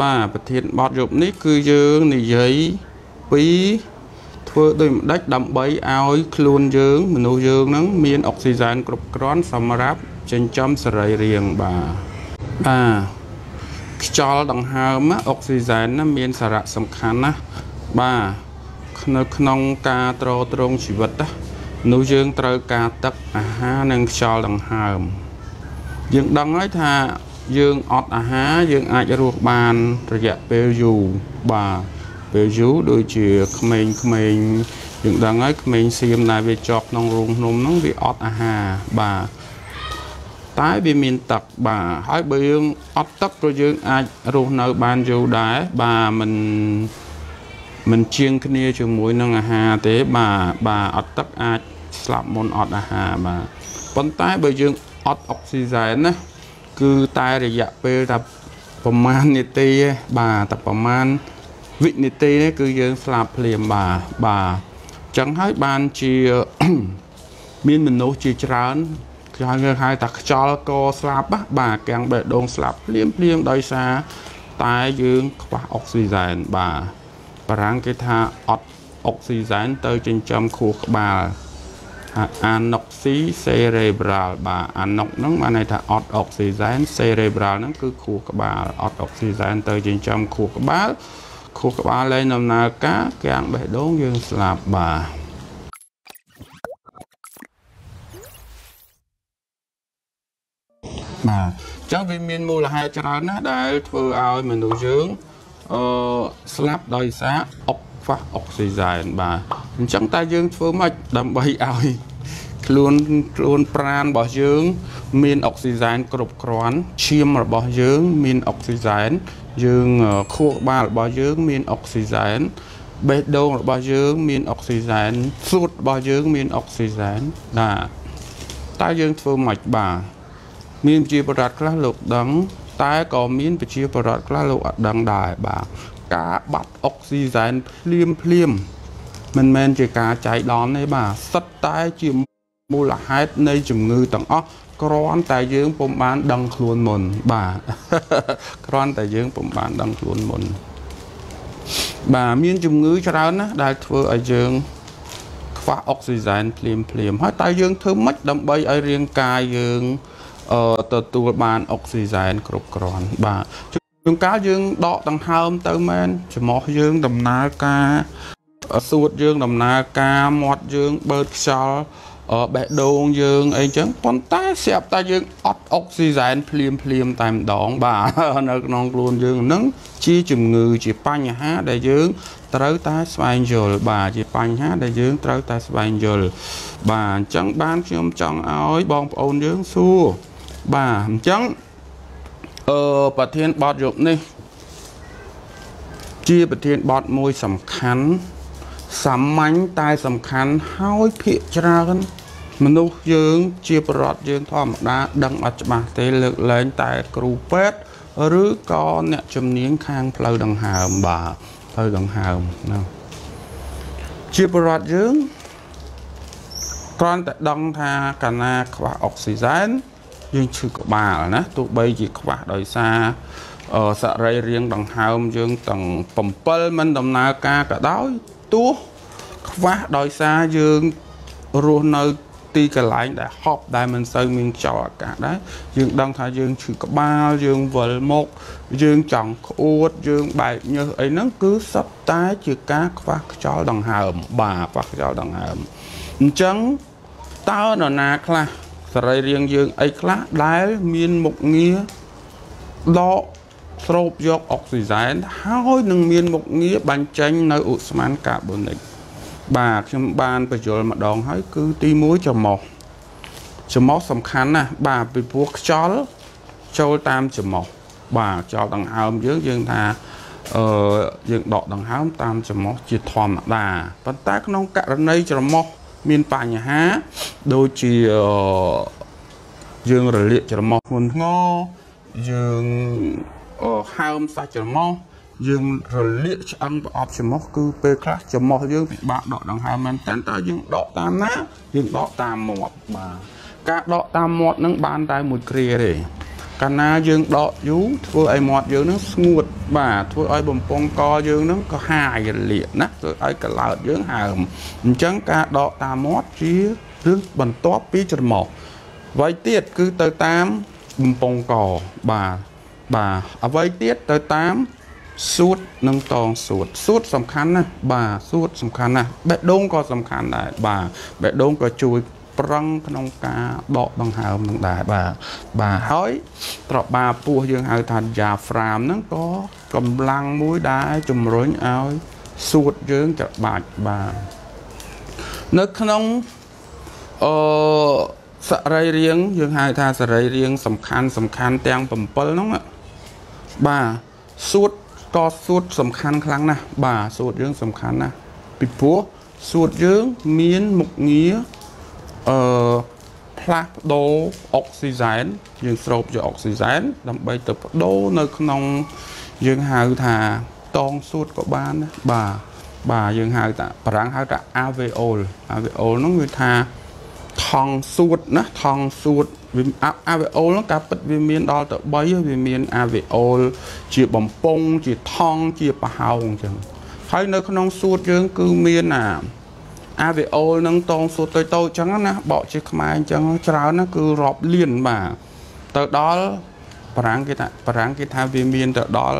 បាទប្រធានបទយប់នេះគឺយើងនិយាយពីធ្វើដូចម្ដេចដើម្បីឲ្យខ្លួនយើង មនុស្សយើងនឹងមានអុកស៊ីហ្សែនគ្រប់គ្រាន់សម្រាប់ចិញ្ចឹមសរីរាង្គបាទបាទខ្យល់ដង្ហើមអុកស៊ីហ្សែនណាមានសារៈសំខាន់ណាស់បាទនៅក្នុងការត្រត្រង់ជីវិតណានោះយើងត្រូវការទឹកអាហារនិងខ្យល់ដង្ហើមយើងដឹងហើយថា យើងអត់អាហារយើងអាចរស់បានរយៈពេលយូរបាទពេលយូរដូចជាក្មេងៗយើងដឹងហើយក្មេងសៀមដែលវាជាប់ក្នុងរូងភ្នំហ្នឹងវាអត់អាហារបាទតែវាមានទឹកបាទហើយបើយើងអត់ទឹកក៏យើងអាចរស់នៅបានយូរដែរបាទមិនមិនជាងគ្នាជាមួយនឹងអាហារទេបាទបាទអត់ទឹកអាចស្លាប់មុនអត់អាហារបាទប៉ុន្តែបើយើងអត់អុកស៊ីហ្សែនណា គឺតែរយៈពេលតែប្រហែលនាទីទេបាទតែប្រហែលវិនាទីនេះគឺយើងស្លាប់ភ្លាមបាទបាទចឹងហើយបានជាមានមនុស្សជាច្រើនគេហៅគេហៅថាខ្យល់កស្លាប់បាទកាំងបេះដូងស្លាប់ភ្លាមភ្លាមដោយសារតែយើងខ្វះអុកស៊ីហ្សែនបាទបារាំងគេថាអត់អុកស៊ីហ្សែនទៅចិញ្ចឹមខួរក្បាល អាណុកស៊ីសេរេប្រាល់បាទអាណុកហ្នឹងបានន័យថាអត់អុកស៊ីហ្សែនសេរេប្រាល់ហ្នឹងគឺខួរក្បាលអត់អុកស៊ីហ្សែនទៅចិញ្ចឹមខួរក្បាលខួរក្បាលលែងដំណើរការកាំងបេះដូងយើងស្លាប់បាទបាទអញ្ចឹងវាមានមូលហេតុច្រើនណាស់ដែលធ្វើឲ្យមនុស្សយើងអឺស្លាប់ដោយសារអុក ខ្វះអុកស៊ីហ្សែនបាទអញ្ចឹងតើយើងធ្វើម៉េចដើម្បីឲ្យខ្លួនខ្លួនប្រាណរបស់យើង មានអុកស៊ីហ្សែនគ្រប់គ្រាន់ឈាមរបស់យើង មានអុកស៊ីហ្សែនយើងខួរក្បាលរបស់យើង មានអុកស៊ីហ្សែនបេះដូងរបស់យើង មានអុកស៊ីហ្សែនសួតរបស់យើង មានអុកស៊ីហ្សែនណាតើយើងធ្វើម៉េចបាទមានជាបរិបទខ្លះលោកដឹងតែក៏មានប្រជាពលរដ្ឋខ្លះលោកអត់ដឹងដែរបាទ ការបាត់អុកស៊ីហ្សែនភ្លាមភ្លាមមិនមែនជាការចៃដន្យទេបាទសិតតែជាមូលហេតុនៃជំងឺទាំងអស់គ្រាន់តែយើងពុំបានដឹងខ្លួនមុនបាទគ្រាន់តែយើងពុំបានដឹងខ្លួនមុនបាទមានជំងឺច្រើនណាស់ដែលធ្វើឲ្យយើងខ្វះអុកស៊ីហ្សែនភ្លាមភ្លាមហើយតើយើងធ្វើម៉េចដើម្បីឲ្យរាងកាយយើងអឺទទួលបានអុកស៊ីហ្សែនគ្រប់គ្រាន់បាទ ជួនកាលយើងដកដង្ហើមទៅមែនច្រមុះយើងដំណើរការសួតយើងដំណើរការមាត់យើងបើកខ្យល់បេះដូងយើងអីចឹងប៉ុន្តែស្រាប់តែយើងអត់អុកស៊ីហ្សែនភ្លាមភ្លាមតែម្ដងបាទនៅក្នុងខ្លួនយើងនឹងជាជំងឺជាបញ្ហាដែលយើងត្រូវតែស្វែងយល់បាទជាបញ្ហាដែលយើងត្រូវតែស្វែងយល់បាទអញ្ចឹងបានខ្ញុំចង់ឲ្យបងប្អូនយើងសួរបាទអញ្ចឹង អឺប្រធានបទយប់នេះ ជាប្រធានបទមួយសំខាន់សាមញ្ញតែសំខាន់ហើយភាកច្រើនមនុស្សយើង ជាប្រវត្តិយើងធម្មតា ដឹងអត់ច្បាស់ទេលើកលែងតែគ្រូពេទ្យឬក៏អ្នកជំនាញខាងផ្លូវដង្ហើមបាទផ្លូវដង្ហើមណាជាប្រវត្តិយើងគ្រាន់តែដឹងថាកាលណាខ្វះអុកស៊ីហ្សែន យើងឈឺក្បាលណាទោះបីជាខ្វះដោយសារសរីរាង្គដង្ហើមយើងទាំង7មិនដំណើរការក៏ដោយទោះខ្វះដោយសារយើងរស់នៅទីកន្លែងដែលហប់ដែលមិនសូវមានខ្យល់អាកាសដែរយើងដឹងថាយើងឈឺក្បាលយើងវិលមុខយើងចង់ក្អួតយើងបែកញើសអីហ្នឹងគឺសុទ្ធតែជាការខ្វះខ្យល់ដង្ហើមបាទខ្វះខ្យល់ដង្ហើមអញ្ចឹងតើនរណាខ្លះ សរីរាង្គយើងអីខ្លះដែលមានមុខងារដកស្រូបយកអុកស៊ីហ្សែនហើយនឹងមានមុខងារបញ្ចេញនៅឧស្ម័នកាបូនិកបាទខ្ញុំបានបញ្យល់ម្ដងហើយគឺទី1ច្រមុះច្រមុះសំខាន់ណាស់បាទពីព្រោះខ្យល់ចូលតាមច្រមុះបាទខ្យល់ដង្ហើមយើងយើងថាអឺយើងដកដង្ហើមតាមច្រមុះជាធម្មតាប៉ុន្តែក្នុងករណីច្រមុះ មានបញ្ហាដូចជាយើងរលាកច្រមុះធ្ងន់ធ្ងរយើងហើមសាច់ច្រមុះយើងរលាកឆ្អឹងប្រអប់ច្រមុះគឺពេលខ្លះច្រមុះយើងពិបាកដកដង្ហើមមែនតើតើយើងដកតាមណាយើងដកតាមមាត់បាទការដកតាមមាត់នឹងបានតែមួយគ្រាទេកាលណាយើងដកយូរធ្វើឲ្យមាត់យើងហ្នឹងស្ងួត បាទធ្វើឲ្យបំពង់កយើងហ្នឹងក៏ហាយរលាកណាធ្វើឲ្យកឡោតយើងហើមអញ្ចឹងការដកតាមមាត់ជារឿងបន្ទាប់ពីច្រមុះអ្វីទៀតគឺទៅតាមបំពង់កបាទបាទអ្វីទៀតទៅតាមសួតនិងតងសួតសួតសំខាន់ណាស់បាទសួតសំខាន់ណាស់បេះដូងក៏សំខាន់ដែរបាទបេះដូងក៏ជួយ ប្រឹងក្នុងការដកដង្ហើមនឹងដែរបាទបាទហើយត្របាពោះយើងហៅថា diaphragm ហ្នឹងក៏កម្លាំងមួយដែលជំរុញឲ្យសួតយើងច្របាច់បាទនៅក្នុងអឺសរីរាង្គយើងហៅថាសរីរាង្គសំខាន់សំខាន់ទាំង7ហ្នឹងបាទសួតក៏សួតសំខាន់ខ្លាំងណាស់បាទសួតយើងសំខាន់ណាស់ពីព្រោះសួតយើងមានមុខងារ អឺផ្លាស់ប្ដូរអុកស៊ីហ្សែនយើងស្រូបយកអុកស៊ីហ្សែនដើម្បីទៅបដូរនៅក្នុងយើងហៅថាតងសួតក៏បានណាបាទបាទយើងហៅថាបារាំងហៅថា alveol alveol ហ្នឹងគឺថាថង់សួតណាថង់សួតវា alveol ហ្នឹងការពិតវាមានដល់ទៅ3វាមាន alveol ជាបំពង់ជាថង់ជាប្រហោងអញ្ចឹងហើយនៅក្នុងសួតយើងគឺមាន អា alveol នឹងតងសួតតូចតូចអញ្ចឹងណាបកជាខ្មែរអញ្ចឹងច្រើនណាគឺរាប់លានបាទទៅដល់បារាំងគេថាបារាំងគេថាវាមានទៅដល់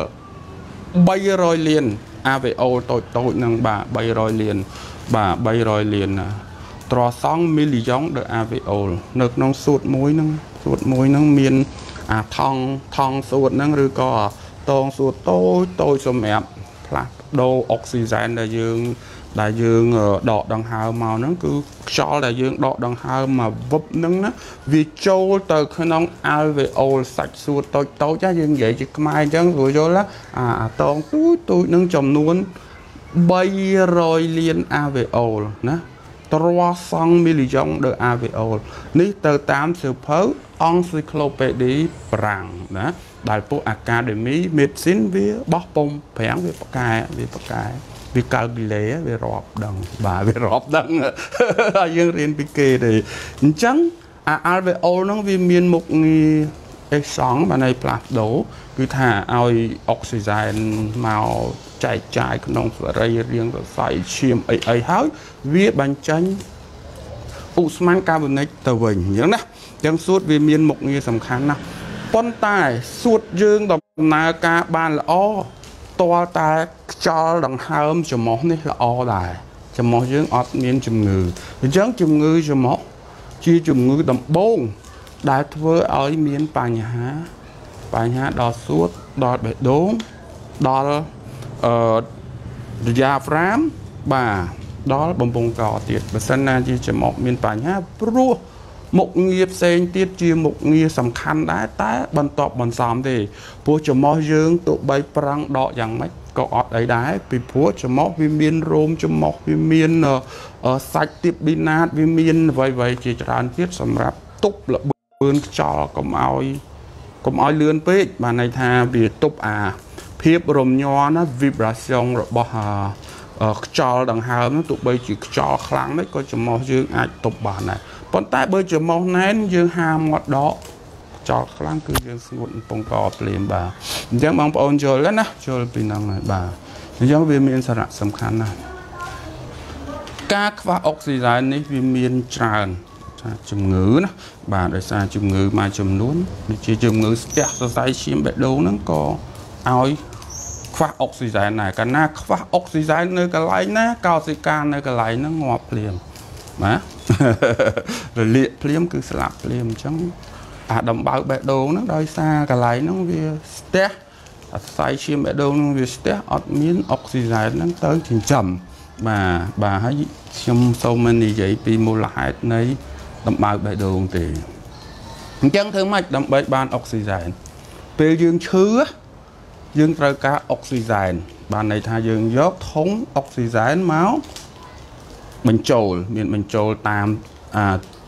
300លាន alveol តូចតូចហ្នឹងបាទ300លានបាទ300លានណាត្រសង់មីលីយ៉ុងដឺ alveol នៅក្នុងសួតមួយហ្នឹងសួតមួយហ្នឹងមានអាថងថងសួតហ្នឹងឬក៏តងសួតតូចតូចសម្រាប់ផ្លាស់ប្ដូរអុកស៊ីហ្សែនដែលយើង ដែលយើងដកដង្ហើមមកហ្នឹងគឺខ្យល់ដែលយើងដកដង្ហើមមកវឹបហ្នឹងណាវាចូលទៅក្នុង alveol សាច់សួតតូចតូចយើងនិយាយជាខ្មែរអញ្ចឹងស្រួលយល់អាតងទូចទូចនឹងចំនួន300លាន alveol ណាទ្រសង់មីលីយ៉ុងដឺ alveol នេះទៅតាមសៀវភៅ Encyclopedia ប្រាំងណាដែលពួក Academy Medicine វាបោះពុំប្រាំងវាប្រកែវាប្រកែ វាកាល់ប៊ីលេវារាប់ដឹងបាទវារាប់ដឹងហើយយើងរៀនពីគេទេអញ្ចឹងអា alveol ហ្នឹងវាមានមុខងារអេសង់បានន័យផ្លាស់ប្ដូរគឺថាឲ្យអុកស៊ីហ្សែនមកចែកចាយក្នុងសរីរាង្គសរសៃឈាមអីអីហើយវាបញ្ចេញឧស្ម័នកាបូនិកទៅវិញអញ្ចឹងណាអញ្ចឹងសួតវាមានមុខងារសំខាន់ណាស់ប៉ុន្តែសួតយើងដំណើរការបានល្អ តលតែខ្យល់ដង្ហើមច្រមុះនេះល្អដែរច្រមុះយើងអត់មានជំងឺអញ្ចឹងជំងឺច្រមុះជាជំងឺដំបូងដែលធ្វើឲ្យមានបញ្ហាបញ្ហាដល់សួតដល់បេះដូងដល់អឺ diaphragm បាទដល់បំពង់កទៀតបើសិនណាជាច្រមុះមានបញ្ហាព្រោះ មុខងារផ្សេងទៀតជាមុខងារសំខាន់ដែរតែបន្ទាប់បន្សំទេព្រោះច្រមុះយើងទោះបីប្រាំងដកយ៉ាងម៉េចក៏អត់អីដែរពីព្រោះច្រមុះវាមានរោមច្រមុះវាមានសាច់ទៀបប៊ីណាតវាមានអ្វីៗជាច្រើនទៀតសម្រាប់ទប់ល្បឿនខ្យល់កុំឲ្យកុំឲ្យលឿនពេកបានន័យថាវាទប់អាភាពរំញ័រណា vibration របស់ខ្យល់ដង្ហើមនោះទោះបីជាខ្យល់ខ្លាំងនេះក៏ច្រមុះយើងអាចទប់បានដែរ ប៉ុន្តែបើច្រមុះណែនយើងហាមាត់ដកខ្យល់ខ្លាំងគឺយើងស្ងួតពងកភ្លាមបាទអញ្ចឹងបងប្អូនយល់ណាយល់ពីហ្នឹងហើយបាទអញ្ចឹងវាមានសារៈសំខាន់ណាស់ការខ្វះអុកស៊ីហ្សែននេះវាមានច្រើនថាជំងឺណាបាទដោយសារជំងឺមួយចំនួនដូចជាជំងឺស្ទះសរសៃឈាមបេះដូងហ្នឹងក៏ឲ្យខ្វះអុកស៊ីហ្សែនដែរកាលណាខ្វះអុកស៊ីហ្សែននៅកន្លែងណាកោសិកានៅកន្លែងហ្នឹងងាប់ភ្លាម បាទរលាកភ្លាមគឺស្លាប់ភ្លាមអញ្ចឹងអាដំបៅបេះដូងហ្នឹងដោយសារកន្លែងហ្នឹងវាស្ទះអាស័យឈាមបេះដូងហ្នឹងវាស្ទះអត់មានអុកស៊ីហ្សែនហ្នឹងទៅចិញ្ចឹមបាទបាទហើយខ្ញុំសូមមិននិយាយពីមូលហេតុនៃដំបៅបេះដូងទេអញ្ចឹងធ្វើម៉េចដើម្បីបានអុកស៊ីហ្សែនពេលយើងឈឺយើងត្រូវការអុកស៊ីហ្សែនបានន័យថាយើងយកធុងអុកស៊ីហ្សែនមក បញ្ចូល មានបញ្ចូលតាមអា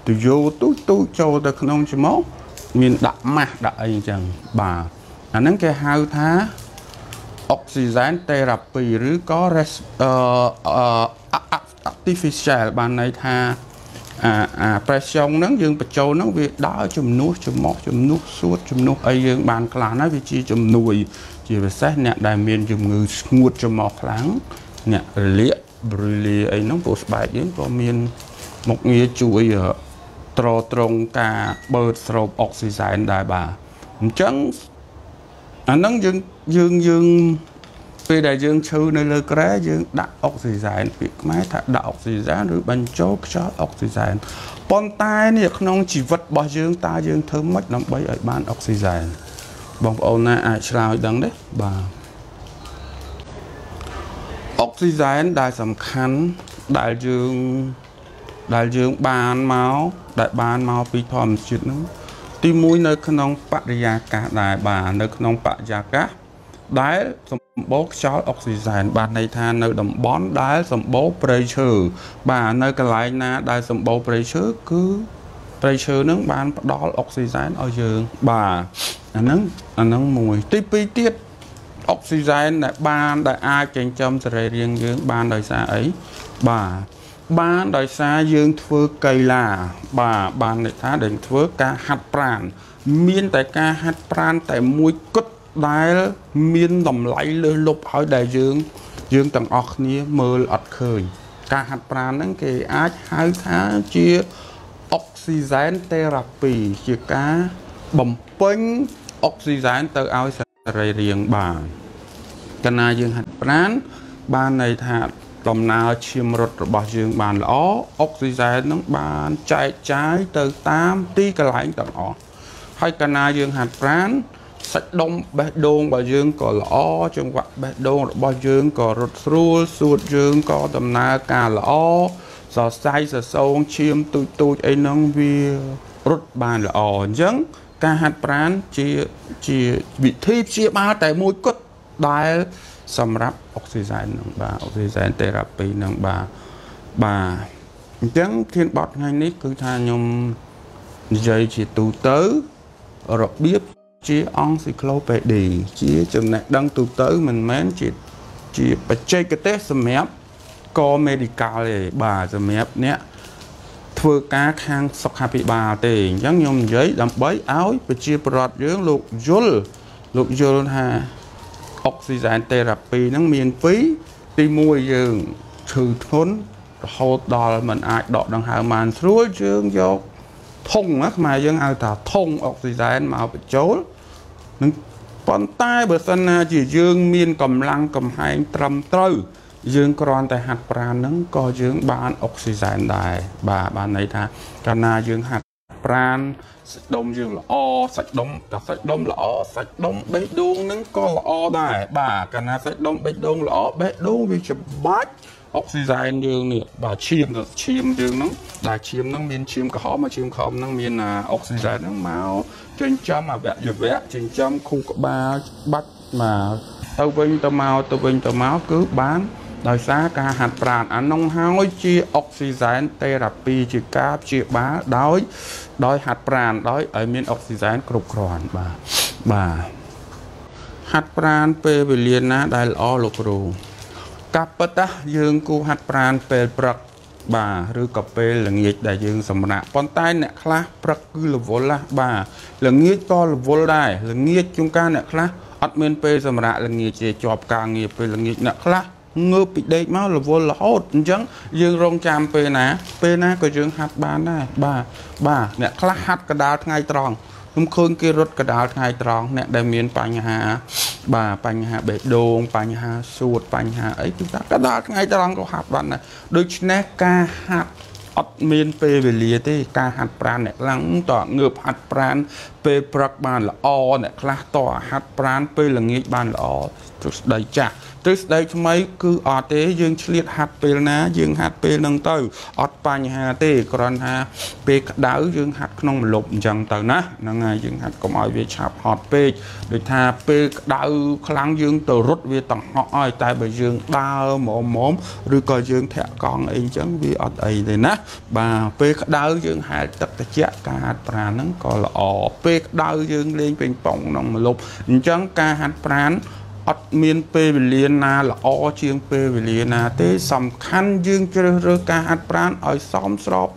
ទុយោទូទូចូលទៅក្នុងច្រមុះមានដាក់ម៉ាស់ដាក់អីអញ្ចឹងបាទអាហ្នឹងគេហៅថាអុកស៊ីហ្សែនថេរ៉ាពីឬក៏ artificial បានន័យថាអាអា pressure ហ្នឹងយើងបញ្ចូលហ្នឹងវាដើរជំនួសចំមកជំនួសសួតជំនួសអីយើងបានខ្លះណាវាជាជំនួយ ជាពិសេសអ្នកដែលមានជំងឺស្ងួតចំមកខ្លាំងអ្នករលាក ប៊ឺលីអីហ្នឹងពោះស្បែកយើងក៏មានមុខងារជួយត្រត្រង់ការបឺតស្រូបអុកស៊ីសែនដែរបាទអញ្ចឹងអាហ្នឹងយើងយើងយើងពេលដែលយើងឈឺនៅលើក្រែយើងដាក់អុកស៊ីសែនពាក្យខ្មែរថាដាក់អុកស៊ីសែនឬបញ្ចូលខ្យល់អុកស៊ីសែនប៉ុន្តែនេះក្នុងជីវិតរបស់យើងតើយើងធ្វើម៉េចដើម្បីឲ្យបានអុកស៊ីសែនបងប្អូនណាអាចឆ្លើយដឹងទេបាទ អុកស៊ីសែនដែលសំខាន់ដែលយើងដែលយើងបានមកដែលបានមកពីធម្មជាតិហ្នឹងទី1នៅក្នុងបរិយាកាសដែរបាទនៅក្នុងបរិយាកាសដែលសម្បូរខ្យល់អុកស៊ីសែនបានន័យថានៅតំបន់ដែលសម្បូរព្រៃឈើបាទនៅកន្លែងណាដែលសម្បូរព្រៃឈើគឺព្រៃឈើនឹងបានផ្ដល់អុកស៊ីសែនឲ្យយើងបាទអាហ្នឹងអាហ្នឹងមួយទី2ទៀត អុកស៊ីសែនដែលបានដែលអាចចិញ្ចឹមសរីរាង្គយើងបានដោយសារអីបាទបានដោយសារយើងធ្វើកីឡា បាទបានន័យថាដែលធ្វើការហាត់ប្រាណមានតែការហាត់ប្រាណតែមួយគត់ដែលមានតម្លៃលើសលប់ហើយដែលយើង យើងទាំងអស់គ្នាមើលអត់ឃើញ ការហាត់ប្រាណហ្នឹងគេអាចហៅថាជាអុកស៊ីសែនថេរ៉ាពីជាការបំពេញអុកស៊ីសែនទៅឲ្យសរីរាង្គបាន កាលណាយើងហាត់ប្រាណបានន័យថាដំណើរឈាមរត់របស់យើងបានល្អអុកស៊ីសែននឹងបានចែកចាយទៅតាមទីកន្លែងទាំងអស់ហើយកាលណាយើងហាត់ប្រាណសាច់ដុំបេះដូងរបស់យើងក៏ល្អចង្វាក់បេះដូងរបស់យើងក៏រត់ស្រួលសួតយើងក៏ដំណើរការល្អសរសៃសសោងឈាមទូចទូចអីហ្នឹងវារត់បានល្អអញ្ចឹងការហាត់ប្រាណជាជាវិធីព្យាបាលតែមួយគត់ ដែល សម្រាប់អុកស៊ីសែននឹងបាទអុកស៊ីសែនថេរ៉ាពីនឹងបាទបាទអញ្ចឹងធានបត់ថ្ងៃនេះគឺថាខ្ញុំនិយាយជាទូទៅរបៀបជាអង្គស៊ីក្លូពេឌីជាចំណេះដឹងទូទៅមិនមែនជាជាបច្ចេកទេសសម្រាប់ក medical ទេបាទសម្រាប់អ្នកធ្វើការខាងសុខាភិបាលទេអញ្ចឹងខ្ញុំនិយាយដើម្បីឲ្យប្រជាពលរដ្ឋយើងលោកយល់លោកយល់ថា អុកស៊ីសែនថេរ៉ាពីហ្នឹងមានពីរទី1យើងឈឺធ្ងន់រហូតដល់มันអាចដកដង្ហើមបានស្រួលយើងយកធុងណាខ្មែរយើងហៅថាធុងអុកស៊ីសែនមកបញ្ចូលនឹងប៉ុន្តែបើសិនណាជាយើងមានកម្លាំងកំហែងត្រឹមត្រូវយើងគ្រាន់តែហាត់ប្រាណហ្នឹងក៏យើងបានអុកស៊ីសែនដែរបាទបានន័យថាកាលណាយើងហាត់ ប្រាណសាច់ដុំយើងល្អសាច់ដុំតែសាច់ដុំល្អសាច់ដុំបេះដូងហ្នឹងក៏ល្អដែរបាទកាលណាសាច់ដុំបេះដូងល្អបេះដូងវាច្បាច់អុកស៊ីសែនយើងនេះបាទឈាមឈាមយើងហ្នឹងដែលឈាមហ្នឹងមានឈាមក្រហមមកឈាមក្រហមហ្នឹងមានអុកស៊ីសែនហ្នឹងមកចិញ្ចឹមអវយវៈចិញ្ចឹមខួរក្បាលបាច់មកទៅវិញទៅមកទៅវិញទៅមកគឺបាន ដោយសារការហាត់ប្រាណអានោះហើយជាអុកស៊ីសែនថេរ៉ាពីជាការព្យាបាលដោយ ដោយហាត់ប្រាណដោយឲ្យមានអុកស៊ីសែនគ្រប់គ្រាន់បាទបាទហាត់ប្រាណពេលវេលាណាដែលល្អលោកគ្រូកាប់ពិតណាយើងគូហាត់ប្រាណពេលព្រឹកបាទឬក៏ពេលល្ងាចដែលយើងសម្រាកប៉ុន្តែអ្នកខ្លះព្រឹកគឺរវល់ណាបាទល្ងាចក៏រវល់ដែរល្ងាចជួនកាលអ្នកខ្លះអត់មានពេលសម្រាកល្ងាចទេជាប់ការងារពេលល្ងាចអ្នកខ្លះ ងើបពីដេកមករវល់រហូតអញ្ចឹងយើងរងចាំពេលណា ពេលណាក៏យើងហាត់បានដែរបាទបាទអ្នកខ្លះហាត់កដាលថ្ងៃត្រង់ខ្ញុំឃើញគេរត់កដាលថ្ងៃត្រង់អ្នកដែលមានបញ្ហា បាទបញ្ហាបេះដូងបញ្ហាសួតបញ្ហាអីគឺថាកដាលថ្ងៃត្រង់ក៏ហាត់បានដែរដូច្នេះការហាត់អត់មានពេលវេលាទេការហាត់ប្រាណអ្នកខ្លាំងតើងើបហាត់ប្រាណពេលព្រឹកបានល្អអ្នកខ្លះតើហាត់ប្រាណពេលល្ងាចបានល្អទ្រឹស្ដីចាស់ ទ្រឹស្ដីថ្មីគឺអត់ទេយើងឆ្លៀតហាត់ពេលណា យើងហាត់ពេលហ្នឹងទៅអត់បញ្ហាទេគ្រាន់ថាពេលក្តៅយើងហាត់ក្នុងម្លប់អញ្ចឹងទៅណាហ្នឹងហើយយើងហាត់កុំឲ្យវាឆាប់ហត់ពេកដូចថាពេលក្តៅខ្លាំងយើងទៅរត់វាតង្ហក់ឲ្យតែបើយើងដើរមុំមុំឬក៏យើងធាក់កង់អីអញ្ចឹងវាអត់អីទេណាបាទពេលក្តៅយើងហែលទឹកត្រជាក់ការហាត់ប្រាណហ្នឹងក៏ល្អពេលក្តៅយើងលេងពេញប៉ុងក្នុងម្លប់អញ្ចឹងការហាត់ប្រាណ អត់មានពេលវេលាណាល្អជាងពេលវេលាណាទេសំខាន់យើងជ្រើសរើសការហាត់ប្រាណឲ្យសមស្រប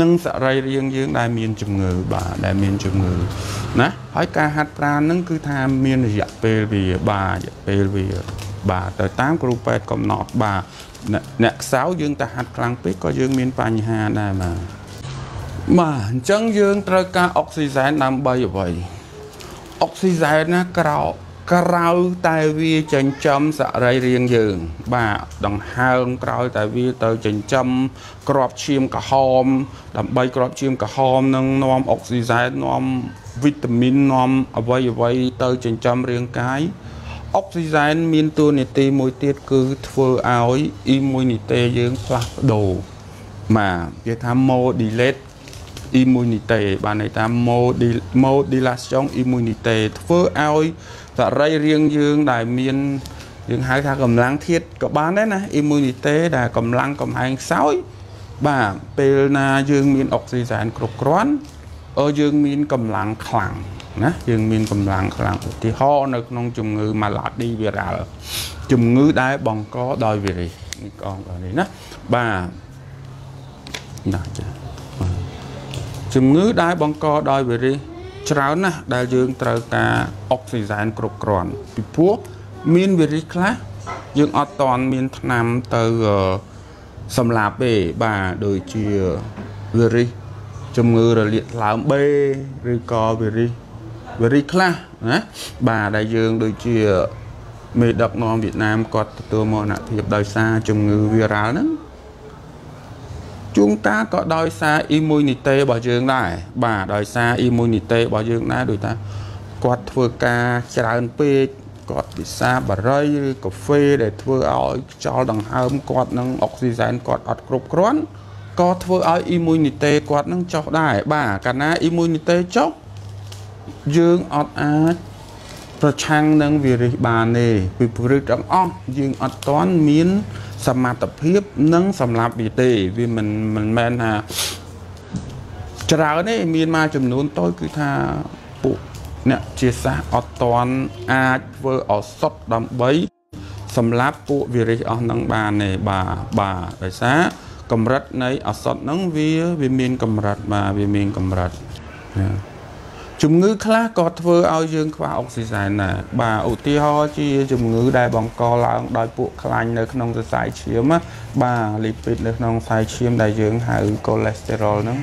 នឹងសរីរាង្គយើងដែលមានជំងឺបាទដែលមានជំងឺណាហើយការហាត់ប្រាណហ្នឹងគឺថាមានរយៈពេលវាបាទរយៈពេលវាបាទទៅតាមគ្រូពេទ្យកំណត់បាទអ្នកខ្សោយយើងតែហាត់ខ្លាំងពេកក៏យើងមានបញ្ហាដែរបាទបាទអញ្ចឹងយើងត្រូវការអុកស៊ីសែនដើម្បីអ្វីអុកស៊ីសែនណាក្រោក្រៅតែវាចិញ្ចឹមសរីរាង្គយើង បាទដង្ហើមក្រោយតែវាទៅចិញ្ចឹមក្របឈាមក្រហម ដើម្បីក្របឈាមក្រហមនឹងនាំអុកស៊ីសែននាំវីតាមីននាំអវ័យអវ័យទៅចិញ្ចឹមរាងកាយអុកស៊ីសែនមានតួនាទីមួយទៀតគឺធ្វើឲ្យអ៊ីមូនីតេយើងផ្លាស់ប្ដូរបាទគេថា modulate immunity បានន័យថា modulation immunity ធ្វើឲ្យសរីរាង្គយើងដែលមានយើងហៅថាកម្លាំងធាតក៏បានដែរណា immunity ដែលកម្លាំងកំហែងខ្សោយបាទពេលណាយើងមានអុកស៊ីសែនគ្រប់គ្រាន់អឺយើងមានកម្លាំងខ្លាំងណាយើងមានកម្លាំងខ្លាំងឧទាហរណ៍នៅក្នុងជំងឺ malady viral ជំងឺដែលបង្កដោយវីរុសនេះកងនេះណាបាទណាចា ជំងឺដែលបង្កដោយវីរុសច្រើនណាស់ដែលយើងត្រូវការអុកស៊ីសែនគ្រប់គ្រាន់ពីព្រោះមានវីរុសខ្លះយើងអត់តន់មានថ្នាំទៅសម្លាប់ទេបាទដូចជាវីរុសជំងឺរលាកថ្លើមបេឬក៏វីរុសវីរុសខ្លះណាបាទដែលយើងដូចជាមេដឹកនាំវៀតណាមគាត់ទទួលមរណភាពដោយសារជំងឺវីរ៉ាល់ហ្នឹង ជួនកាលក៏ដោយសារ immunity របស់យើងដែរបាទដោយសារ immunity របស់យើងដែរដូចថាគាត់ធ្វើការច្រើនពេកគាត់ពិសាបារីឬកាហ្វេដែលធ្វើឲ្យខ្យល់ដង្ហើមគាត់នឹងអុកស៊ីសែនគាត់អត់គ្រប់គ្រាន់ក៏ធ្វើឲ្យ immunity គាត់នឹងចុះដែរបាទកាលណា immunity ចុះយើងអត់អាចប្រឆាំងនឹងវីរុសបានទេពីព្រឹកទាំងអស់យើងអត់ទាន់មាន សមត្ថភាពនិងសម្រាប់វាទេវាមិនមិនមែនថាច្រើនទេមានមកចំនួនតូចគឺថាពួកអ្នកជាសាសអត់តន់អាចធ្វើឱសថដើម្បីសម្រាប់ពួកវីរុសអស់នឹងបានទេបាទបាទដោយសារកម្រិតនៃឱសថហ្នឹងវាវាមានកម្រិតបាទវាមានកម្រិតណា ជំងឺខ្លះក៏ធ្វើឲ្យយើងខ្វះអុកស៊ីសែនដែរបាទឧទាហរណ៍ជាជំងឺដែលបង្កឡើងដោយពួកខ្លាញ់នៅក្នុងសរសៃឈាមបាទលីពីតនៅក្នុងសរសៃឈាមដែលយើងហៅកូលេស្តេរ៉ុលហ្នឹង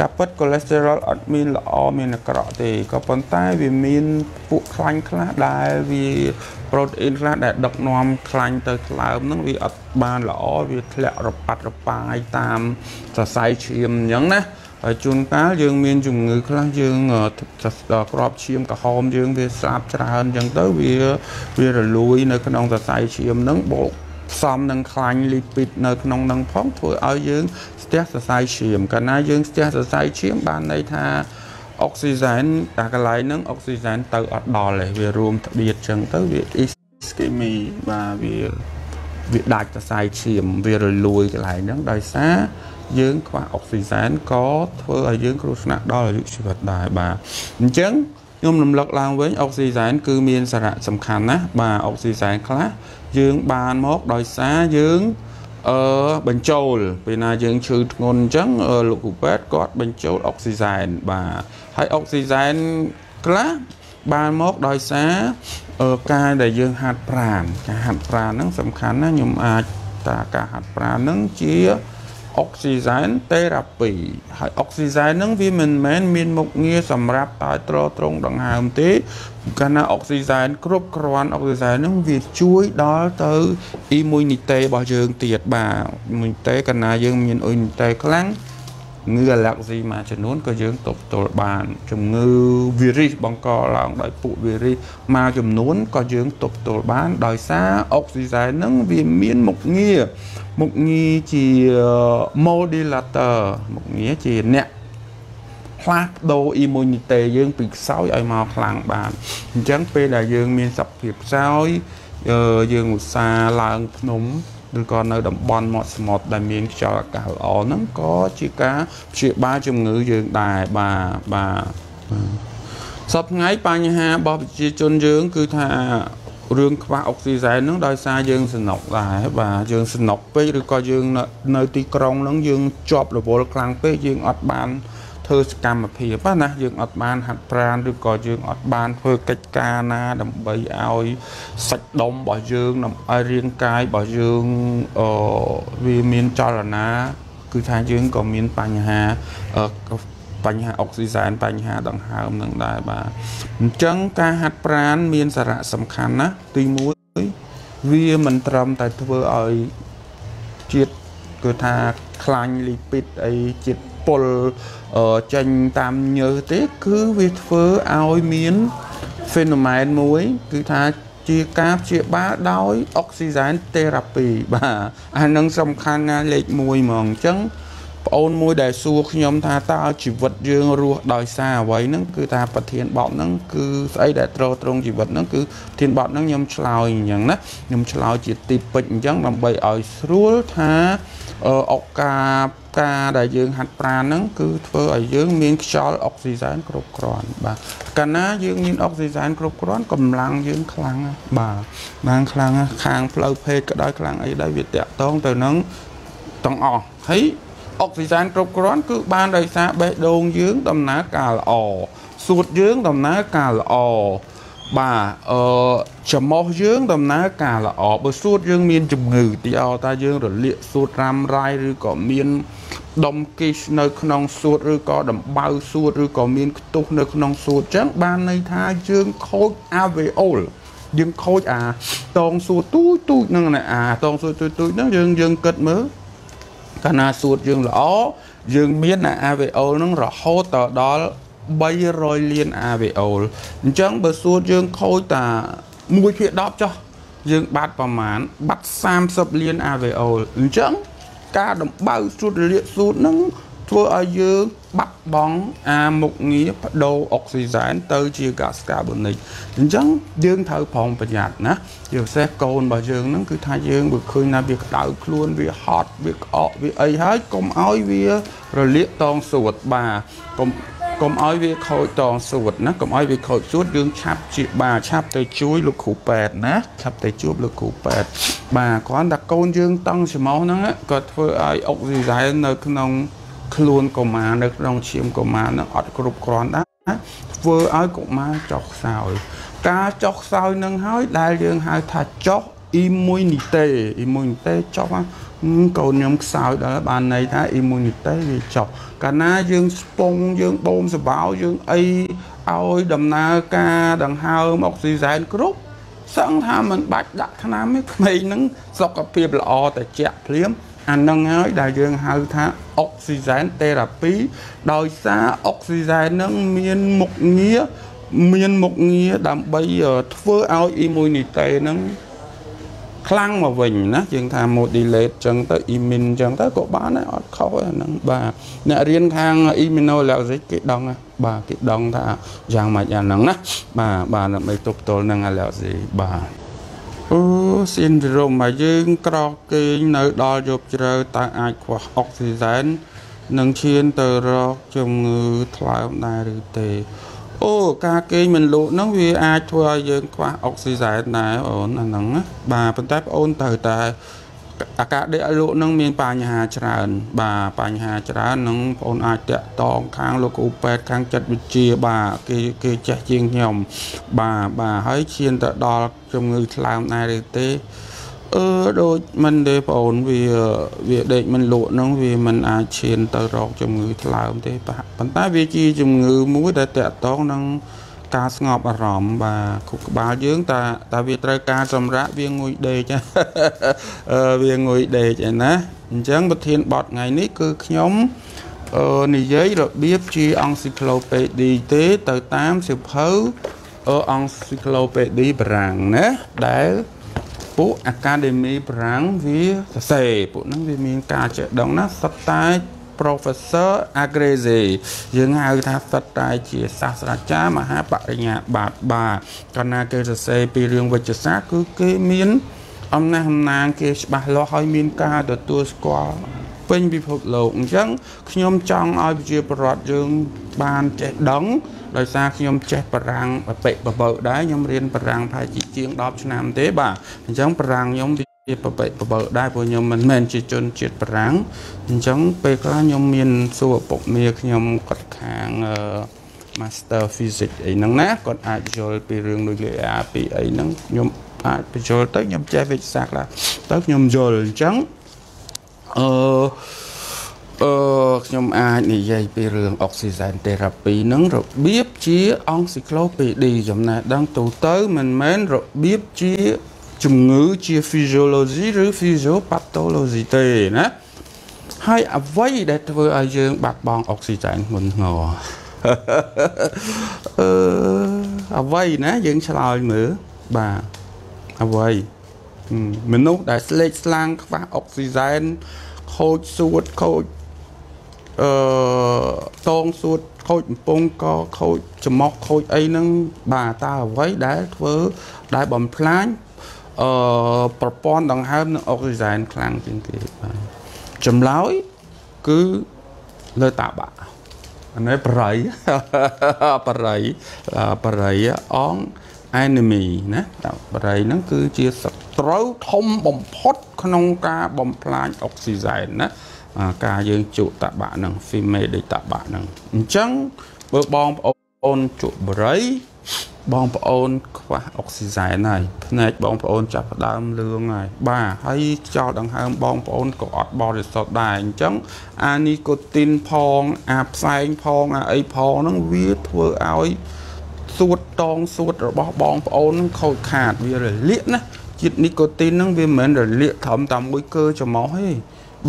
ការពិតកូលេស្តេរ៉ុលអត់មានល្អមានអាក្រក់ទេក៏ប៉ុន្តែវាមានពួកខ្លាញ់ខ្លះដែលវាប្រូតអ៊ីនខ្លះដែលដឹកនាំខ្លាញ់ទៅថ្លើមហ្នឹងវាអត់បានល្អវាធ្លាក់រប៉ាត់រប៉ាយតាមសរសៃឈាមអញ្ចឹងណា ហើយជួនកាលយើងមានជំងឺខ្លះយើងក្របឈាមក្រហមយើងវាស្លាប់ច្រើនអញ្ចឹងទៅវាវារលួយនៅក្នុងសរសៃឈាមហ្នឹងបូកផ្សំនឹងខ្លាញ់លីពីតនៅក្នុងនឹងផងធ្វើឲ្យយើងស្ទះសរសៃឈាមកាលណាយើងស្ទះសរសៃឈាមបានន័យថាអុកស៊ីសែនតែកន្លែងហ្នឹងអុកស៊ីសែនទៅអត់ដល់ទេវារួមត្បៀតចឹងទៅវាអ៊ីស្គីមីបាទវាវាដាច់សរសៃឈាមវារលួយកន្លែងហ្នឹងដោយសារ យើងខ្វះអុកស៊ីសែនក៏ធ្វើឲ្យយើងគ្រោះថ្នាក់ដល់អាយុជីវិតដែរបាទអញ្ចឹងខ្ញុំរំលឹកឡើងវិញអុកស៊ីសែនគឺមានសារៈសំខាន់ណាស់បាទអុកស៊ីសែនខ្លះយើងបានមកដោយសារយើងអឺបញ្ចូលពេលណាយើងឈឺធ្ងន់អញ្ចឹងលោកគ្រូពេទ្យគាត់បញ្ចូលអុកស៊ីសែនបាទហើយអុកស៊ីសែនខ្លះបានមកដោយសារការដែលយើងហាត់ប្រាណការហាត់ប្រាណហ្នឹងសំខាន់ណាខ្ញុំអាចតាការហាត់ប្រាណហ្នឹងជា អុកស៊ីសែនទេរ៉ាពីហើយអុកស៊ីសែនហ្នឹងវាមិនមែនមានមុខងារសម្រាប់តែត្រត្រង់ដង្ហើមទេកាលណាអុកស៊ីសែនគ្រប់គ្រាន់អុកស៊ីសែនហ្នឹងវាជួយដល់ទៅអ៊ីមូនីតេរបស់យើងទៀតបាទអ៊ីមូនីតេកាលណាយើងមានអ៊ីមូនីតេខ្លាំង ងឺអាឡែកស៊ីមួយចំនួនក៏យើងទប់ទល់បានជំងឺវីរុសបង្កឡើងដោយពួកវីរុសមួយចំនួនក៏យើងទប់ទល់បានដោយសារអុកស៊ីសែនហ្នឹងវាមានមុខងារមុខងារជា modulator មុខងារជាអ្នកផ្លាស់ប្ដូរ immunity យើងពីខ្សោយឲ្យមកខ្លាំងបានអញ្ចឹងពេលដែលយើងមានសភាពខ្សោយយើងឧស្សាហ៍ឡើងភ្នំ ឬក៏នៅតំបន់មាត់សមុទ្រដែលមានខ្យល់អាកាសល្អហ្នឹងក៏ជាការព្យាបាលជំងឺយើងដែរបាទបាទសពថ្ងៃបញ្ហារបស់ប្រជាជនយើង គឺថារឿងខ្វះអុកស៊ីហ្សែនហ្នឹងដោយសារយើងសំណុកដែរបាទយើងសំណុកពេកឬក៏យើងនៅទីក្រុងហ្នឹងយើងជាប់រវល់ខ្លាំងពេកយើងអត់បាន ធ្វើសកម្មភាពណាយើងអត់បានហាត់ប្រាណឬក៏យើងអត់បានធ្វើកិច្ចការណា ដើម្បីឲ្យសាច់ដុំរបស់យើងដើម្បីរាងកាយរបស់យើងអឺវាមានចលនាគឺថាយើងក៏មានបញ្ហាបញ្ហាអុកស៊ីសែនបញ្ហាដង្ហើមនឹងដែរបាទអញ្ចឹងការហាត់ប្រាណមានសារៈសំខាន់ណាទី1វាមិនត្រឹមតែធ្វើឲ្យជាតិគឺថាខ្លាញ់លីពីតអីជាតិ ពុលចេញតាមញើសទេ គឺវាធ្វើឲ្យមាន phenomenon មួយ គឺថាជាការព្យាបាលដោយអុកស៊ីហ្សែនថេរ៉ាពីបាទអានឹងសំខាន់ណាលេខ1ហ្មងអញ្ចឹងប្អូនមួយដែលសួរខ្ញុំថាតើជីវិតយើងរស់ដោយសារអ្វីហ្នឹងគឺថាប្រធានបទហ្នឹងគឺស្អីដែលត្រត្រង់ជីវិតហ្នឹងគឺប្រធានបទហ្នឹងខ្ញុំឆ្លើយអញ្ចឹងណាខ្ញុំឆ្លើយជាទីពេចអញ្ចឹងដើម្បីឲ្យស្រួលថាអុកការ ការដែលយើងហាត់ប្រាណហ្នឹងគឺធ្វើឲ្យយើងមានខ្យល់អុកស៊ីសែនគ្រប់គ្រាន់បាទកាលណាយើងមានអុកស៊ីសែនគ្រប់គ្រាន់កម្លាំងយើងខ្លាំងបាទបានខ្លាំងខាងផ្លូវភេទក៏ដោយខ្លាំងអីដែរវាតាក់តងទៅនឹងទាំងអស់ហើយអុកស៊ីសែនគ្រប់គ្រាន់គឺបានដោយសារបេះដូងយើងដំណើរការល្អសួតយើងដំណើរការល្អ បាទអឺច្រមុះយើងដំណើរការល្អបើសួតយើងមានជំងឺទីអតាយើងរលាកសួតរ៉ាំរ៉ៃឬក៏មានដុំគិសនៅក្នុងសួតឬក៏ដំបៅសួតឬក៏មានខ្ទុះនៅក្នុងសួតអញ្ចឹងបានន័យថាយើងខូច alveol យើងខូចអាតងសួតទូចទូចហ្នឹងអាតងសួតទូចទូចហ្នឹងយើងយើងគិតមើលកាលណាសួតយើងល្អយើងមានអា alveol ហ្នឹងរហូតទៅដល់ 300លាន alveol អញ្ចឹងបើសួតយើងខូចតា1ភាគ10ចុះយើងបាត់ប្រមាណបាត់30លាន alveol អញ្ចឹងការដំបៅសួតរលាកសួតហ្នឹងធ្វើឲ្យយើងបាត់បង់អាមុខងារបដូរអុកស៊ីសែនទៅជាហ្គាសកាបូនិកអញ្ចឹងយើងត្រូវប្រុងប្រយ័ត្នណាជាពិសេសកូនរបស់យើងហ្នឹងគឺថាយើងបើឃើញថាវាក្តៅខ្លួនវាហត់វាក្អកវាអីហើយកុំឲ្យវារលាកតងសួតបាទកុំ កុំឲ្យវាខូចតងសួតណាកុំឲ្យវាខូចសួតយើងឆាប់ជាបាទឆាប់ទៅជួយលោកគ្រូពេទ្យណាឆាប់ទៅជួបលោកគ្រូពេទ្យបាទគ្រាន់តែកូនយើងតង់ច្រមុះហ្នឹងក៏ធ្វើឲ្យអុកស៊ីសែននៅក្នុងខ្លួនកុមារនៅក្នុងឈាមកុមារហ្នឹងអត់គ្រប់គ្រាន់ដែរធ្វើឲ្យកុមារចុះខ្សោយការចុះខ្សោយនឹងហើយដែលយើងហៅថាចុះ immunity immunity ចុះកូនខ្ញុំខ្សោយដល់បានន័យថា immunity វាចុះ កាលណាយើងស្ពងយើងបូមសបោយើងអីឲ្យដំណើរការដង្ហើមអុកស៊ីសែនគ្រប់សឹងថាมันបាច់ដាក់ថ្នាំទេក្មេងហ្នឹងសុខភាពល្អតែជាក់ភ្លាមអានឹងហើយដែលយើងហៅថាអុកស៊ីសែនទេរ៉ាពីដោយសារអុកស៊ីសែននឹងមានមុខងារមានមុខងារដើម្បីធ្វើឲ្យ immunity នឹង ខ្លាំងមកវិញណាយើងថា modulate ចឹងទៅ immune ចឹងទៅក៏បានដែរអត់ខុសអាហ្នឹងបាទអ្នករៀនខាង immunologic គេដឹងបាទគេដឹងថាយ៉ាងម៉េចអាហ្នឹងណាបាទបាទដើម្បីទប់ទល់នឹង allergy បាទអូ syndrome មកយើងក្រោកគេងនៅដល់យប់ជ្រៅតើអាចខ្វះអុកស៊ីសែននឹងឈានទៅរកជំងឺថ្លើមដែរឬទេ អូការគេងមិនលក់ហ្នឹងវាអាចធ្វើឲ្យយើងខ្វះអុកស៊ីសែនដែរអូនអាហ្នឹងណាបាទប៉ុន្តែបងអូនត្រូវតែអាការដេកលក់នឹងមានបញ្ហាច្រើន បាទបញ្ហាច្រើននឹងបងអូនអាចតាក់តងខាងលោកគ្រូពេទ្យខាងចិត្តវិទ្យាបាទគេគេចេះជាងខ្ញុំបាទបាទហើយឈានទៅដល់ជំងឺថ្លើមដែរឬទេ អឺដូចមិនទេបងអូនវាវាដេកមិនលក់ហ្នឹងវាមិនអាចឈានទៅរកជំងឺថ្លើមទេប៉ុន្តែវាជាជំងឺមួយដែលតាក់ទងនឹងការស្ងប់អារម្មណ៍បាទខួរក្បាលយើងតាតាវាត្រូវការសម្រាកវាងុយដេកអឺវាងុយដេកឯណាអញ្ចឹងប្រធានបទថ្ងៃនេះគឺខ្ញុំអឺនិយាយរបៀបជាអង់ស៊ីក្លូពេឌីទេទៅតាមសិភៅអង់ស៊ីក្លូពេឌីបារាំងណាដែល ពួក Academy ប្រាំងវាសរសេរពួកហ្នឹងវាមានការចេះដឹងណាសត្វតែ Professor Agrese យើងហៅថាសត្វតែជាសាស្ត្រាចារ្យមហាបរិញ្ញាបត្របាទកាលណាគេសរសេរពីរឿងវិទ្យាសាស្ត្រគឺគេមានអំណះអំណាងគេច្បាស់លាស់ហើយមានការទទួលស្គាល់ពេញពិភពលោកអញ្ចឹងខ្ញុំចង់ឲ្យប្រជាពលរដ្ឋយើងបានចេះដឹង ដោយសារខ្ញុំចេះបារាំងបបិបបើដែរខ្ញុំរៀនបារាំងប្រហែលជាជាង10ឆ្នាំទេបាទអញ្ចឹងបារាំងខ្ញុំវាបបិបបើដែរព្រោះខ្ញុំមិនមែនជាជនជាតិបារាំងអញ្ចឹងពេលខ្លះខ្ញុំមានសួរឪពុកមាខ្ញុំគាត់ខាងអឺ Master Physics អីហ្នឹងណាគាត់អាចយល់ពីរឿងដូចលេអាពីអីហ្នឹងខ្ញុំអាចបញ្យល់ទៅខ្ញុំចេះវិទ្យាសាស្ត្រទៅខ្ញុំយល់អញ្ចឹងអឺ អឺខ្ញុំអាចនិយាយពីរឿង oxygen therapy ហ្នឹងរបៀបជា encyclopedia ចំណេះដឹងទូទៅមិនមែនរបៀបជាជំងឺជា physiology ឬ physiopathology ទេណាហើយអ្វីដែលធ្វើឲ្យយើងបាត់បង់អុកស៊ីហ្សែនមុនងអឺអ្វីណាយើងឆ្លើយមើលបាទអ្វីមនុស្សដែលស្លេកស្លាំងខ្វះអុកស៊ីហ្សែនខូចសួតខូច អឺតងសួតខូចបំពង់កខូចច្រមុះខូចអីហ្នឹងបាទតើអ្វីដែលធ្វើដែលបំផ្លាញអឺប្រព័ន្ធដង្ហើមនិងអុកស៊ីហ្សែនខ្លាំងជាងគេបាទចម្លើយគឺលើតាបាក់អានេះបរិយបរិយបរិយអង enemy ណាបរិយហ្នឹងគឺជាសត្រូវធំបំផុត ក្នុងការបំផ្លាញអុកស៊ីហ្សែនណា ការយើងជក់តាបាក់ហ្នឹង female ដូចតាបាក់ហ្នឹងអញ្ចឹងបើបងប្អូនជក់បរិយបងប្អូនខ្វះអុកស៊ីហ្សែនហើយភ្នែកបងប្អូនចាប់ផ្ដើមលឿងហើយបាទហើយខ្យល់ដង្ហើមបងប្អូនក៏អត់បរិសុទ្ធដែរអញ្ចឹងអានីកូទីនផងអាផ្សែងផងអាអីផងហ្នឹងវាធ្វើឲ្យសួតតងសួតរបស់បងប្អូនហ្នឹងខូចខាតវារលាកណាជាតិនីកូទីនហ្នឹងវាមិនមែនរលាកត្រឹមតែមួយកើច្រមុះទេ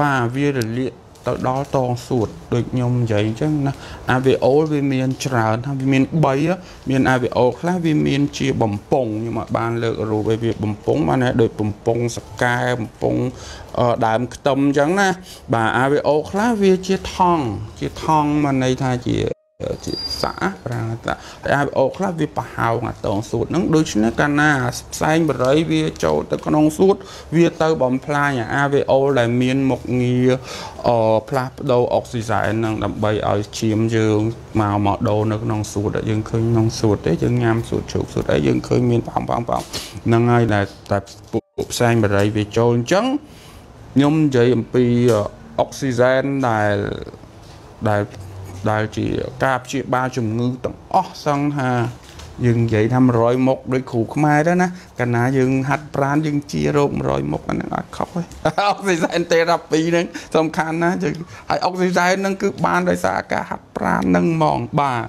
បាទវារលាកទៅដល់តងសួតដូចខ្ញុំនិយាយអញ្ចឹងណា alveol វាមានច្រើនថាវាមាន3មាន alveol ខ្លះវាមានជាបំពង់ខ្ញុំអាចបានលើករូបឲ្យវាបំពង់បានដូចបំពង់សកែបំពង់ដើមខ្ទឹមអញ្ចឹងណាបាទ alveol ខ្លះវាជាថង់ជាថង់មកន័យថាជា ជាសាប្រាំងតាតែឲ្យអូខ្លះវាប្រហោងអាតងសួតហ្នឹងដូច្នេះកាលណាផ្សែងបរិយវាចូលទៅក្នុងសួត វាទៅបំផ្លាញអា AVO ដែលមានមុខងារអផ្លាស់ប្ដូរអុកស៊ីហ្សែនហ្នឹងដើម្បីឲ្យឈាមយើងមកមកដូរនៅក្នុងសួតយើងឃើញក្នុងសួតទេយើងញ៉ាំសួតជ្រូកសួតអីយើងឃើញមានប៉ោងប៉ោងប៉ោងហ្នឹងហើយដែលតែពួកផ្សែងបរិយវាចូលអញ្ចឹងខ្ញុំនិយាយអំពីអុកស៊ីហ្សែនដែលដែល ដែលជាការព្យាបាលជំងឺទាំងអស់សឹងថាយើងនិយាយថា100មុខដូចគ្រូខ្មែរទៅណាកាលណាយើងហាត់ប្រានយើងជារោគ100មុខអាហ្នឹងអត់ខុសទេអុកស៊ីហ្សែនទេរ៉ាពីហ្នឹងសំខាន់ណាយើងហើយអុកស៊ីហ្សែនហ្នឹងគឺបានដោយសារការហាត់ប្រានហ្នឹងហ្មងបាទ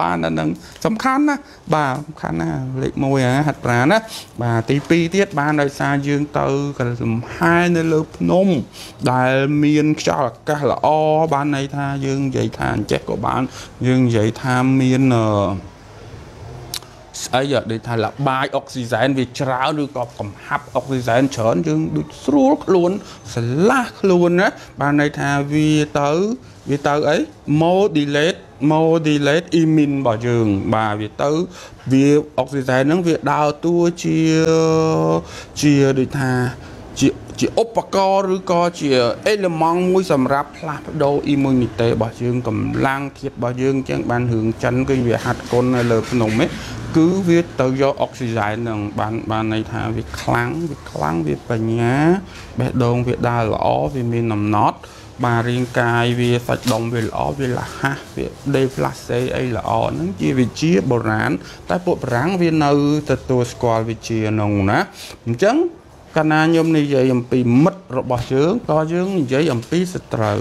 បានអានឹងសំខាន់ណាបាទសំខាន់ណាលេខ1ហ่าហាត់ប្រាណាបាទទី2ទៀតបានដោយសារយើងទៅកលំហែនៅលើភ្នំ ដែលមានខ្យល់អាកាសល្អបានន័យថាយើងនិយាយថាអញ្ចេះក៏បាន យើងនិយាយថាមានអឺ ស្អីដូចថាលបាយអុកស៊ីហ្សែនវាច្រើនឬក៏កំហាប់អុកស៊ីហ្សែនច្រើនយើងដូចស្រួលខ្លួនស្រឡះខ្លួនណាបានន័យថាវាទៅវាទៅអី modulate modulate immune របស់យើង បាទវាទៅវាអុកស៊ីហ្សែនហ្នឹងវាដើរតួជាជាដូចថាជា ជាឧបករណ៍ឬក៏ជាអេឡឺម៉ង់មួយសម្រាប់ផ្លាស់ប្ដូរអ៊ីម៉ូនីតេរបស់យើងកម្លាំងធាតុរបស់យើងចឹងបានរឿងចិនគឺវាហាត់គុណនៅលើភ្នំឯងគឺវាទៅយកអុកស៊ីហ្សែននឹងបានបានន័យថាវាខ្លាំងវាខ្លាំងវាបញ្ញាបេះដូងវាដើរល្អវាមានអំណត់បាទរាងកាយវាសាច់ដុំវាល្អវាលះហាស់វាដេផ្លាសេអីល្អហ្នឹងជាវិជាបុរាណតែពួកបារាំងវានៅទទួលស្គាល់វិជានោះណាអញ្ចឹង កាលណាខ្ញុំនិយាយអំពីមិត្តរបស់យើងក៏យើងនិយាយអំពីសត្រូវ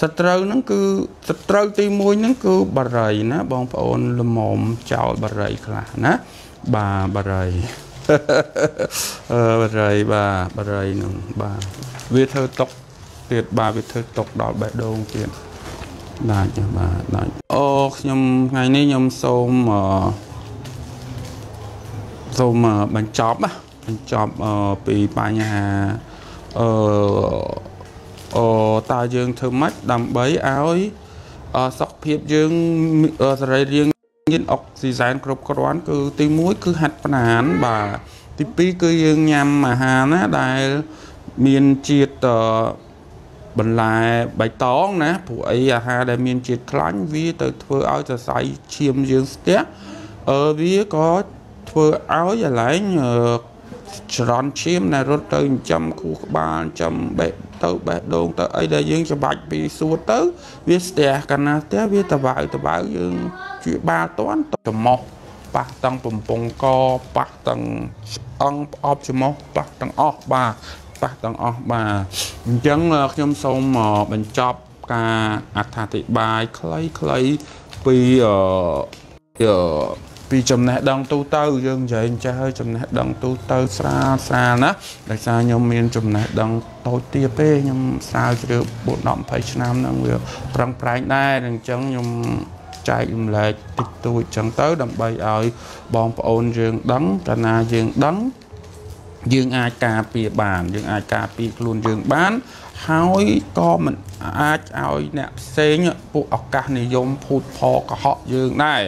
សត្រូវហ្នឹងគឺសត្រូវទី1ហ្នឹងគឺបរិយណាបងប្អូនលមមចោលបរិយខ្លះណាបាទបរិយអឺបរិយបាទបរិយហ្នឹងបាទវាធ្វើຕົកទៀតបាទវាធ្វើຕົកដល់បេះដូងទៀតបាទចាបាទបាទអូខ្ញុំថ្ងៃនេះខ្ញុំសូមអឺសូមបញ្ចប់ណា បញ្ចប់ពីបញ្ហាអឺអតើយើងធ្វើម៉េចដើម្បីឲ្យសុខភាពយើងសរីរាង្គមានអុកស៊ីហ្សែនគ្រប់គ្រាន់គឺទី1គឺហាត់ប្រាណបាទទី2គឺយើងញ៉ាំអាហារណាដែលមានជាតិបន្លែបៃតងណាព្រោះអីអាហារដែលមានជាតិខ្លាញ់វាទៅធ្វើឲ្យសរសៃឈាមយើងស្ទះអឺវាក៏ធ្វើឲ្យអាឡែង ចរន្តឈាមដែលរត់ទៅចិញ្ចឹមខួរក្បាលចិញ្ចឹមបេះទៅបេះដូងទៅអីដែលយើងច្បាច់ពីសួតទៅ វាស្ទះកាលណាស្ទះវាតវ៉ៅតវ៉ៅយើងជួយបាលតន់ច្រមុះប៉ះទាំងបំពង់កប៉ះទាំងអង្គផ្អប់ច្រមុះប៉ះទាំងអស់បាទប៉ះទាំងអស់បាទអញ្ចឹងខ្ញុំសូមបញ្ចប់ការអត្ថាធិប្បាយខ្លីៗពីអឺ ពីចំណេះដឹងទូទៅ យើងនិយាយចេះហើយចំណេះដឹងទូទៅស្រាលស្រាលណាដោយសារខ្ញុំមានចំណេះដឹងតូចទាបទេខ្ញុំស្រាវជ្រាវ4 10 20ឆ្នាំហ្នឹងវាប្រឹងប្រែងដែរអញ្ចឹងខ្ញុំចែករំលែកតិចតួចចឹងទៅ ដើម្បីឲ្យបងប្អូនយើងដឹងកាលណាយើងដឹងយើងអាចការពារបាន យើងអាចការពារខ្លួនយើងបាន ហើយក៏មិនអាចឲ្យអ្នកផ្សេងពួកឱកាសនិយមភូតផលកុហកយើងដែរ